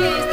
see.